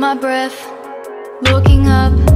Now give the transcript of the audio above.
my breath, looking up